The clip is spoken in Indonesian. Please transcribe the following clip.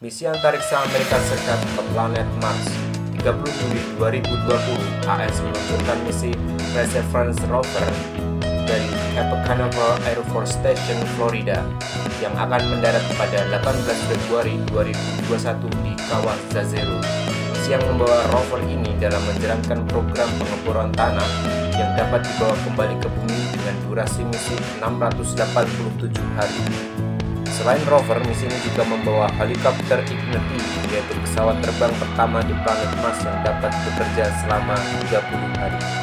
Misi antariksa Amerika Serikat ke planet Mars 30 Juli 2020 AS meluncurkan misi Perseverance rover dari Cape Canaveral Air Force Station, Florida yang akan mendarat pada 18 Februari 2021 di kawah Zazero. Misi yang membawa rover ini dalam menjalankan program pengeboran tanah yang dapat dibawa kembali ke bumi dengan durasi misi 687 hari. Selain rover, misi ini juga membawa helikopter Ignity, yaitu pesawat terbang pertama di planet Mars yang dapat bekerja selama 30 hari.